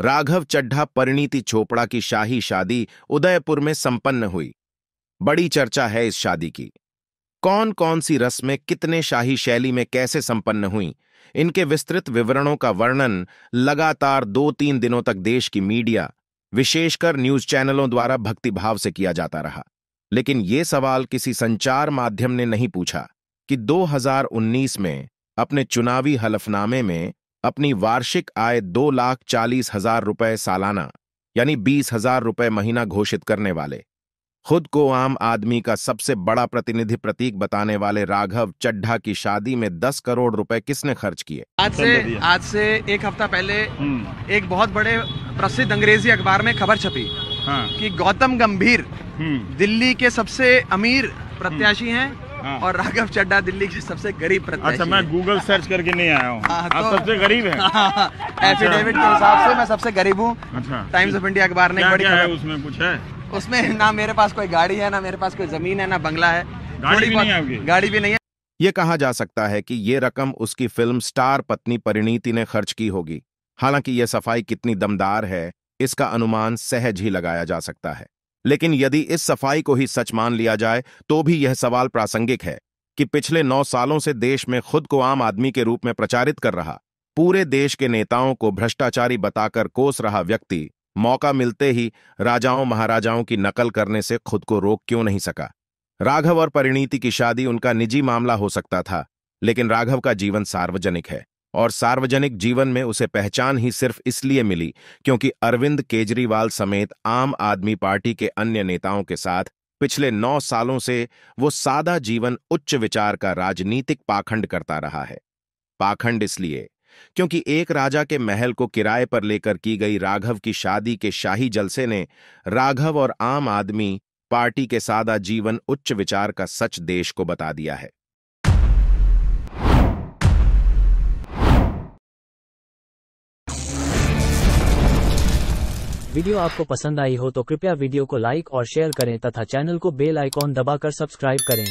राघव चड्ढा परिणीति चोपड़ा की शाही शादी उदयपुर में संपन्न हुई। बड़ी चर्चा है इस शादी की। कौन कौन सी रस्में कितने शाही शैली में कैसे संपन्न हुई, इनके विस्तृत विवरणों का वर्णन लगातार दो तीन दिनों तक देश की मीडिया, विशेषकर न्यूज़ चैनलों द्वारा भक्तिभाव से किया जाता रहा। लेकिन ये सवाल किसी संचार माध्यम ने नहीं पूछा कि 2019 में अपने चुनावी हलफनामे में अपनी वार्षिक आय दो लाख चालीस हज़ार रुपए सालाना यानी बीस हज़ार रुपए महीना घोषित करने वाले। खुद को आम आदमी का सबसे बड़ा प्रतिनिधि प्रतीक बताने वाले राघव चड्ढा की शादी में दस करोड़ रुपए किसने खर्च किए? आज से आज से एक हफ़्ता पहले हम्म, एक बहुत बड़े प्रसिद्ध अंग्रेज़ी अखबार में खबर छपी हाँ। कि गौतम गंभीर हम्म, दिल्ली के सबसे अमीर प्रत्याशी हैं। हाँ। और राघव चड्ढा दिल्ली के सबसे गरीब प्रत्याशी अच्छा मैं गूगल सर्च करके नहीं आया हूँ। हाँ, आप तो- सबसे गरीब है। एफिडेविट के हिसाब से मैं सबसे गरीब हूँ। अच्छा। टाइम्स ऑफ़ इंडिया अखबार ने बड़ी है उसमें? कुछ है? उसमें ना मेरे पास कोई गाड़ी है ना मेरे पास कोई ज़मीन है ना बंगला है। गाड़ी भी नहीं है गाड़ी भी नहीं है। ये कहा जा सकता है कि ये रकम उसकी फ़िल्म स्टार पत्नी परिणीति ने खर्च की होगी। हालाँकि यह सफ़ाई कितनी दमदार है इसका अनुमान सहज ही लगाया जा सकता है। लेकिन यदि इस सफ़ाई को ही सच मान लिया जाए तो भी यह सवाल प्रासंगिक है कि पिछले नौ सालों से देश में खुद को आम आदमी के रूप में प्रचारित कर रहा, पूरे देश के नेताओं को भ्रष्टाचारी बताकर कोस रहा व्यक्ति, मौका मिलते ही राजाओं महाराजाओं की नकल करने से खुद को रोक क्यों नहीं सका? राघव और परिणीति की शादी उनका निजी मामला हो सकता था, लेकिन राघव का जीवन सार्वजनिक है। और सार्वजनिक जीवन में उसे पहचान ही सिर्फ़ इसलिए मिली क्योंकि अरविंद केजरीवाल समेत आम आदमी पार्टी के अन्य नेताओं के साथ पिछले नौ सालों से वो सादा जीवन उच्च विचार का राजनीतिक पाखंड करता रहा है। पाखंड इसलिए क्योंकि एक राजा के महल को किराए पर लेकर की गई राघव की शादी के शाही जलसे ने राघव और आम आदमी पार्टी के सादा जीवन उच्च विचार का सच देश को बता दिया है। वीडियो आपको पसंद आई हो तो कृपया वीडियो को लाइक और शेयर करें तथा चैनल को बेल आइकॉन दबाकर सब्सक्राइब करें।